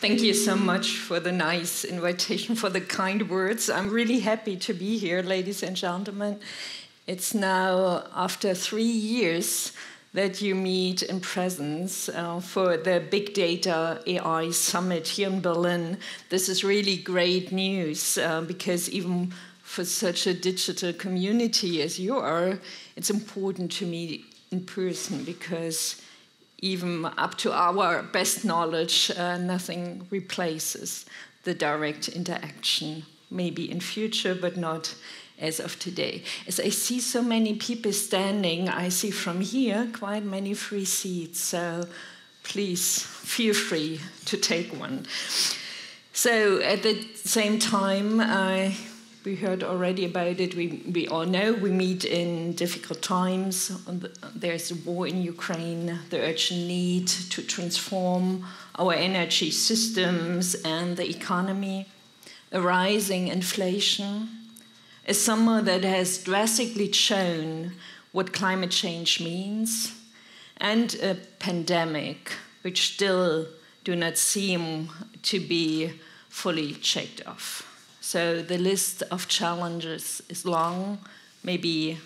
Thank you so much for the nice invitation, for the kind words. I'm really happy to be here, ladies and gentlemen. It's now after three years that you meet in presence uh, for the Big Data AI Summit here in Berlin. This is really great news uh, because even for such a digital community as you are, it's important to meet in person because even up to our best knowledge, uh, nothing replaces the direct interaction. Maybe in future, but not as of today. As I see so many people standing, I see from here quite many free seats. So please feel free to take one. So at the same time, I we heard already about it. We, we all know we meet in difficult times. There's a war in Ukraine, the urgent need to transform our energy systems and the economy, a rising inflation, a summer that has drastically shown what climate change means, and a pandemic which still do not seem to be fully checked off. So the list of challenges is long, maybe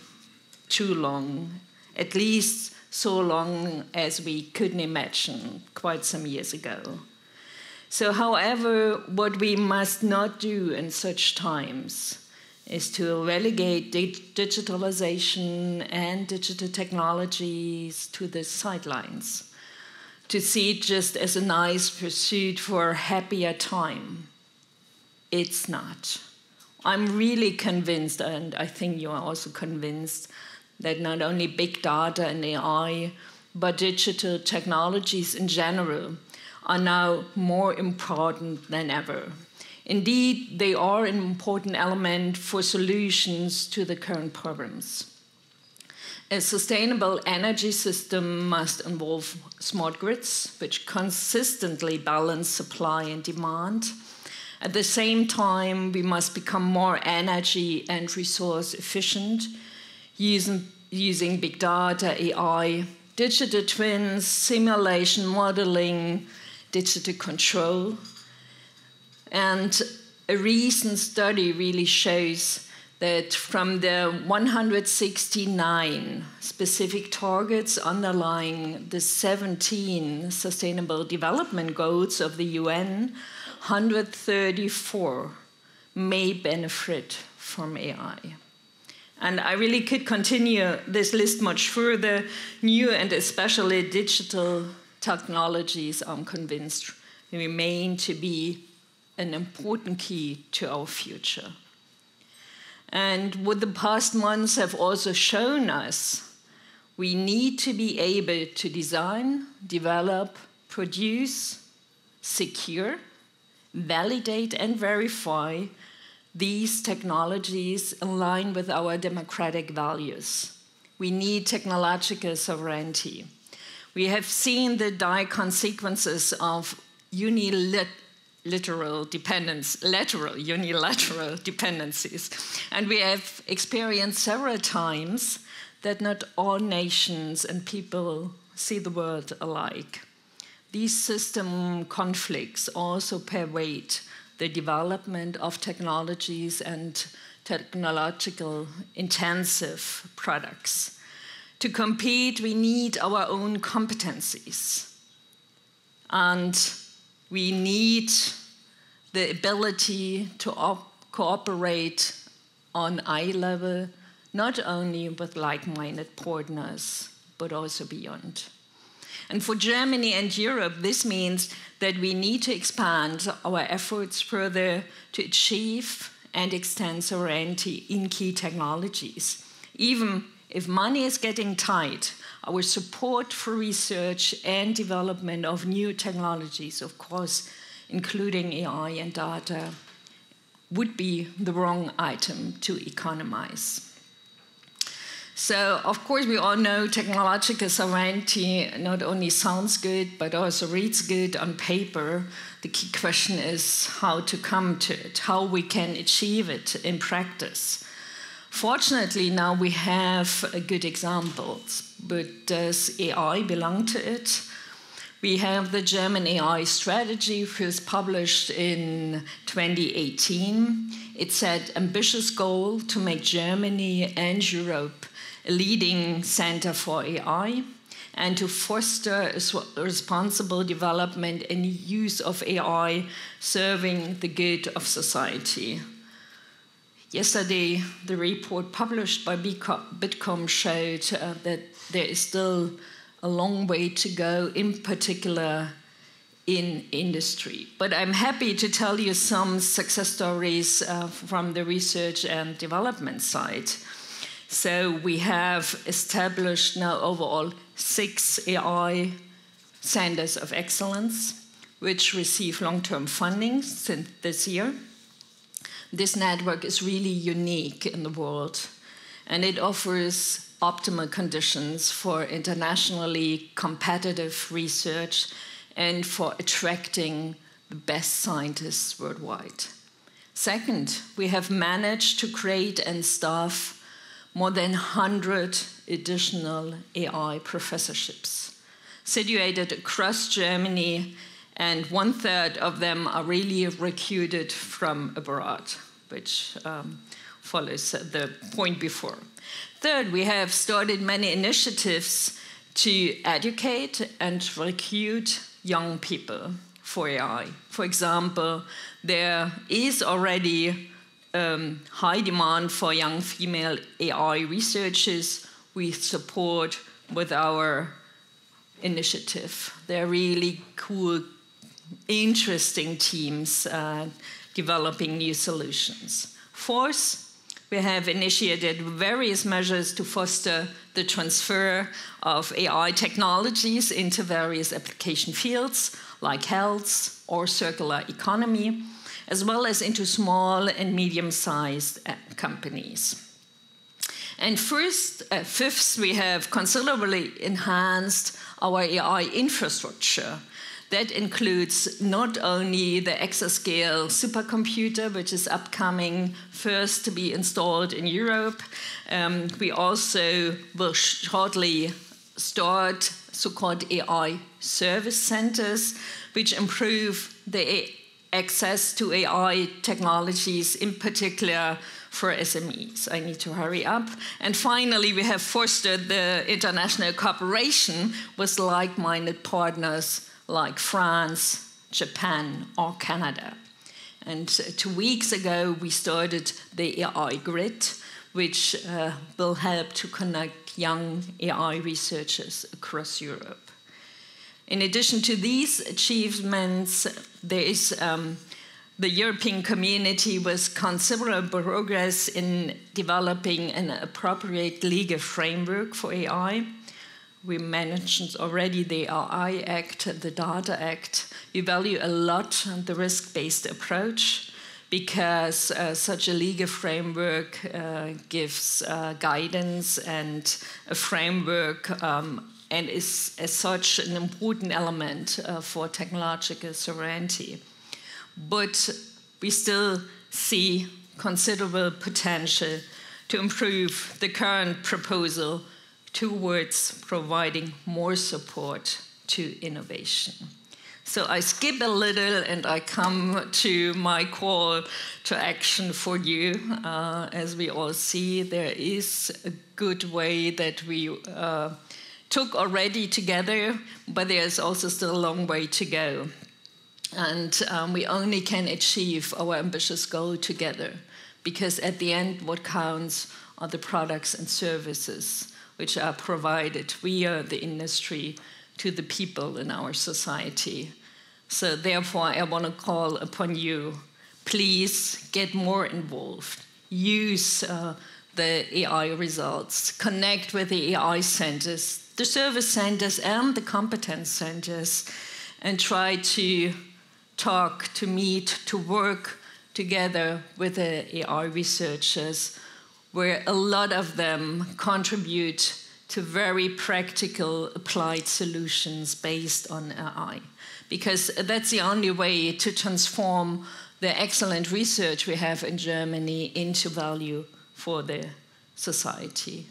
too long, at least so long as we couldn't imagine quite some years ago. So, however, what we must not do in such times is to relegate digitalization and digital technologies to the sidelines, to see it just as a nice pursuit for a happier time it's not. I'm really convinced, and I think you are also convinced, that not only big data and AI, but digital technologies in general are now more important than ever. Indeed, they are an important element for solutions to the current problems. A sustainable energy system must involve smart grids, which consistently balance supply and demand at the same time, we must become more energy and resource efficient using, using big data, AI, digital twins, simulation modeling, digital control. And a recent study really shows that from the 169 specific targets underlying the 17 sustainable development goals of the UN, 134 may benefit from AI. And I really could continue this list much further. New and especially digital technologies, I'm convinced, remain to be an important key to our future. And what the past months have also shown us, we need to be able to design, develop, produce, secure, validate and verify these technologies in line with our democratic values. We need technological sovereignty. We have seen the dire consequences of unilateral dependence, lateral, unilateral dependencies. And we have experienced several times that not all nations and people see the world alike. These system conflicts also pervade the development of technologies and technological intensive products. To compete, we need our own competencies. And we need the ability to cooperate on eye level, not only with like minded partners, but also beyond. And for Germany and Europe, this means that we need to expand our efforts further to achieve and extend sovereignty in key technologies. Even if money is getting tight, our support for research and development of new technologies, of course, including AI and data, would be the wrong item to economize. So, of course, we all know technological sovereignty not only sounds good, but also reads good on paper. The key question is how to come to it, how we can achieve it in practice. Fortunately, now we have good examples, but does AI belong to it? We have the German AI strategy, first published in 2018. It set ambitious goal to make Germany and Europe leading center for AI and to foster responsible development and use of AI serving the good of society. Yesterday, the report published by Bitkom showed uh, that there is still a long way to go, in particular in industry. But I'm happy to tell you some success stories uh, from the research and development side. So we have established now overall six AI centers of excellence, which receive long term funding since this year. This network is really unique in the world, and it offers optimal conditions for internationally competitive research and for attracting the best scientists worldwide. Second, we have managed to create and staff more than 100 additional AI professorships situated across Germany, and one third of them are really recruited from abroad, which um, follows the point before. Third, we have started many initiatives to educate and recruit young people for AI. For example, there is already um, high demand for young female AI researchers. We support with our initiative. They're really cool, interesting teams uh, developing new solutions. Fourth, we have initiated various measures to foster the transfer of AI technologies into various application fields like health or circular economy, as well as into small and medium sized uh, companies. And first, uh, fifth, we have considerably enhanced our AI infrastructure that includes not only the exascale supercomputer, which is upcoming first to be installed in Europe, um, we also will shortly start so called AI service centers, which improve the access to AI technologies, in particular for SMEs. I need to hurry up. And finally, we have fostered the international cooperation with like minded partners like France, Japan, or Canada. And two weeks ago, we started the AI Grid, which uh, will help to connect young AI researchers across Europe. In addition to these achievements, there is um, the European community with considerable progress in developing an appropriate legal framework for AI we mentioned already the AI Act, the Data Act. We value a lot the risk based approach because uh, such a legal framework uh, gives uh, guidance and a framework um, and is as such an important element uh, for technological sovereignty. But we still see considerable potential to improve the current proposal towards providing more support to innovation. So I skip a little and I come to my call to action for you. Uh, as we all see, there is a good way that we uh, took already together, but there's also still a long way to go. And um, we only can achieve our ambitious goal together because at the end, what counts are the products and services which are provided via the industry to the people in our society. So, therefore, I want to call upon you please get more involved, use uh, the AI results, connect with the AI centers, the service centers, and the competence centers, and try to talk, to meet, to work together with the AI researchers where a lot of them contribute to very practical applied solutions based on AI. Because that's the only way to transform the excellent research we have in Germany into value for the society.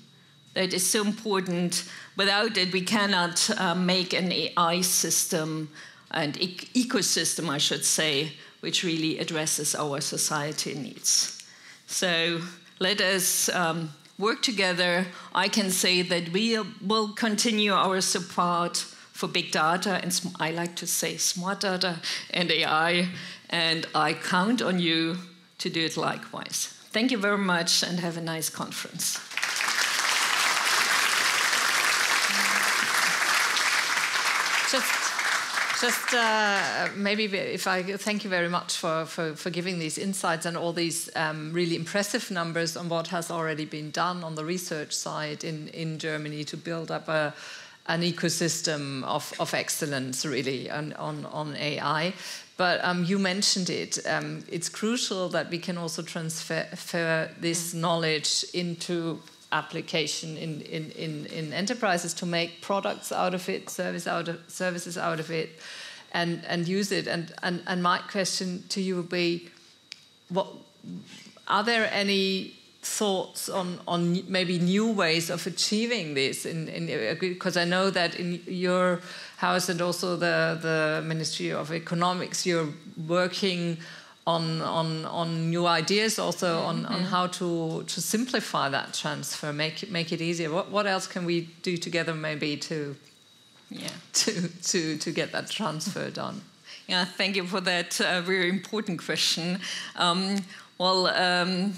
that is so important. Without it, we cannot uh, make an AI system and e ecosystem, I should say, which really addresses our society needs. So let us um, work together. I can say that we will continue our support for big data, and I like to say smart data and AI, and I count on you to do it likewise. Thank you very much and have a nice conference. Just uh, maybe if I thank you very much for, for, for giving these insights and all these um, really impressive numbers on what has already been done on the research side in, in Germany to build up a, an ecosystem of, of excellence, really, on, on, on AI. But um, you mentioned it. Um, it's crucial that we can also transfer this mm. knowledge into application in, in, in, in enterprises to make products out of it, service out of, services out of it, and, and use it. And, and, and my question to you would be, what, are there any thoughts on, on maybe new ways of achieving this? Because I know that in your house and also the, the Ministry of Economics, you're working on, on, on new ideas, also mm -hmm. on, on how to, to simplify that transfer, make it, make it easier. What, what else can we do together maybe to, yeah. to, to, to get that transfer done? Yeah, thank you for that uh, very important question. Um, well, um,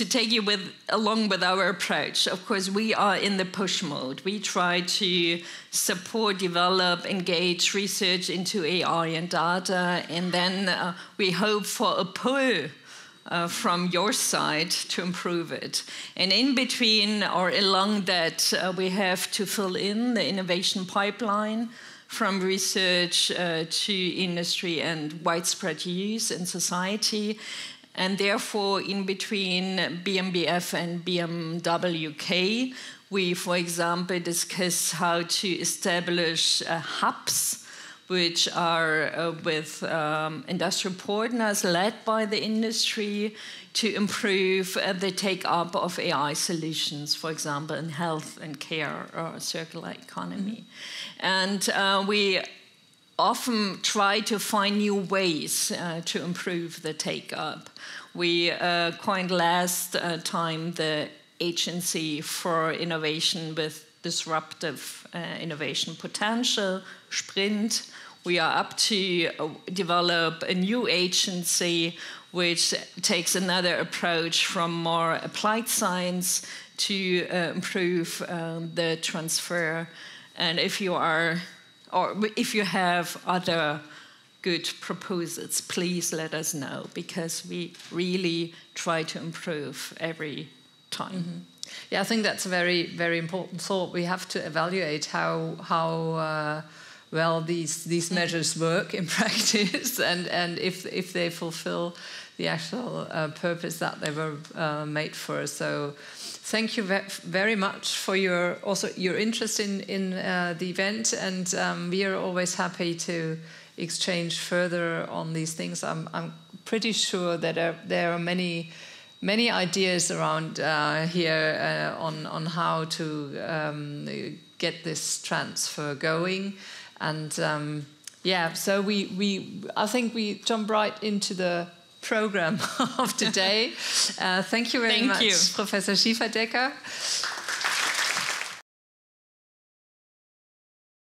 to, take you with along with our approach. Of course, we are in the push mode. We try to support, develop, engage research into AI and data, and then uh, we hope for a pull uh, from your side to improve it. And in between or along that, uh, we have to fill in the innovation pipeline from research uh, to industry and widespread use in society. And therefore, in between BMBF and BMWK, we, for example, discuss how to establish uh, hubs which are uh, with um, industrial partners led by the industry to improve uh, the take up of AI solutions, for example, in health and care or circular economy. Mm-hmm. And uh, we often try to find new ways uh, to improve the take up. We uh, coined last uh, time the agency for innovation with disruptive uh, innovation potential, SPRIND. We are up to uh, develop a new agency which takes another approach from more applied science to uh, improve um, the transfer. And if you are or if you have other good proposals, please let us know because we really try to improve every time. Mm -hmm. Yeah, I think that's a very, very important thought. We have to evaluate how how uh, well these these measures work in practice, and and if if they fulfill the actual uh, purpose that they were uh, made for. So thank you very much for your also your interest in in uh, the event, and um, we are always happy to exchange further on these things. I'm I'm pretty sure that there, there are many many ideas around uh, here uh, on on how to um, get this transfer going, and um, yeah. So we we I think we jump right into the program of today. Uh, thank you very thank much, you. Professor Schieferdecker.